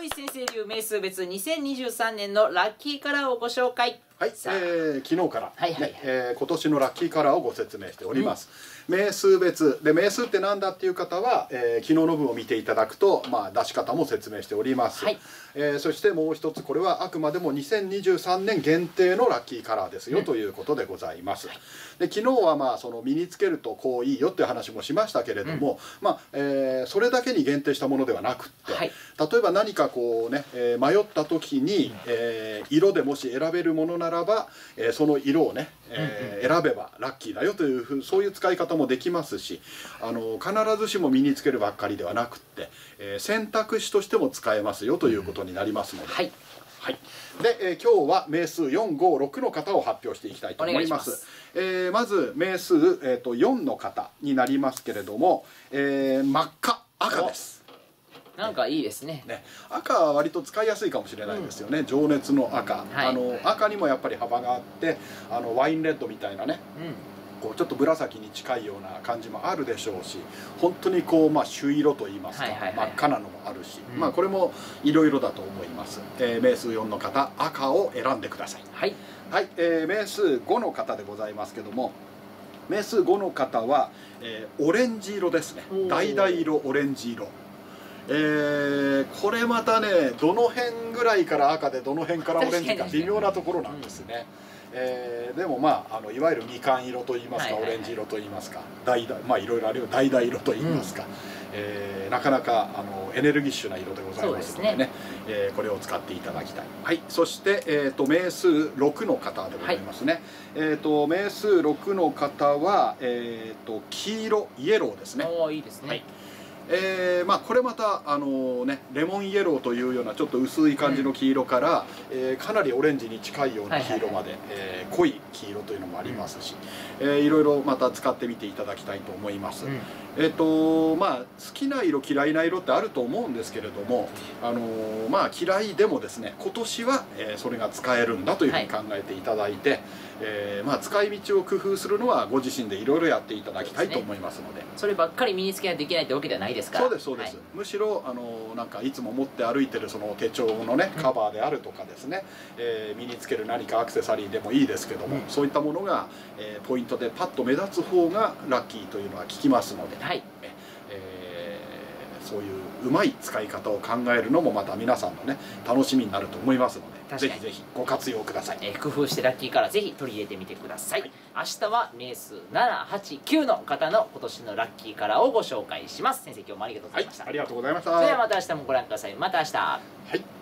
大石先生流名数別2023年のラッキーカラーをご紹介。はい、えー、昨日から、はいはいはい。ねえー今年のラッキーカラーをご説明しております、名数別。で名数って何だっていう方は、えー昨日の分を見ていただくと、まあ、出し方も説明しております、はい。えーそしてもう一つこれはあくまでも2023年限定のラッキーカラーですよ、ということでございます、で昨日はまあその身につけるとこういいよっていう話もしましたけれども、まあえーそれだけに限定したものではなくって、はい。例えば何かこうね、えー迷った時に、えー色でもし選べるものならば、えーその色をね、えー選べばラッキーだよというふうそういう使い方もできますしあの必ずしも身につけるばっかりではなくって、えー選択肢としても使えますよということになりますので。はい。はい、で、えー今日は名数456の方を発表していきたいと思います。ます。えーまず名数、えー、と4の方になりますけれども、えー真っ赤赤ですなんかいいですね。ね、赤は割と使いやすいかもしれないですよね、情熱の赤、はい。あの赤にもやっぱり幅があってあのワインレッドみたいなね。うこうちょっと紫に近いような感じもあるでしょうし本当にこう、まあ、朱色といいますか、はいはいはい。真っ赤なのもあるし、うん。まあ、これもいろいろだと思います、えー名数4の方赤を選んでください。んはい。はい、えー名数5の方でございますけども名数5の方は、えーオレンジ色ですね。橙色オレンジ色えーこれまたねどの辺ぐらいから赤でどの辺からオレンジか微妙なところなんですね、えーでもまああのいわゆるみかん色といいますか、はいはいはい。オレンジ色といいますか橙まあいろいろあるよ。橙色といいますか、えーなかなかあのエネルギッシュな色でございますのでね。ですね。えーこれを使っていただきたい。はい。そして、えー、と名数6の方でございますね、えー、と名数6の方は、えー、と黄色イエローですね。おおいいですね、はいえーまあ、これまた、あのね、レモンイエローというようなちょっと薄い感じの黄色から、えーかなりオレンジに近いような黄色まで、えー濃い黄色というのもありますし、えーいろいろまた使ってみていただきたいと思います。うん。えっ、とまあ好きな色嫌いな色ってあると思うんですけれども、あのーまあ嫌いでもですね今年は、えーそれが使えるんだというふうに考えていただいて、えーまあ使い道を工夫するのはご自身でいろいろやっていただきたいと思いますので。そればっかり身につけないといけないってわけではないですか？らそうですそうです、はい。むしろあのなんかいつも持って歩いてるその手帳のねカバーであるとかですね、えー身につける何かアクセサリーでもいいですけども、うん。そういったものが、えーポイントでパッと目立つ方がラッキーというのは聞きますので、はい。えーそういううまい使い方を考えるのもまた皆さんのね楽しみになると思いますのでぜひぜひご活用ください。えー工夫してラッキーカラーぜひ取り入れてみてください、明日は名数789の方の今年のラッキーカラーをご紹介します。先生今日もありがとうござはいいました、ありがとうございました。それではまた明日もご覧ください。また明日。はい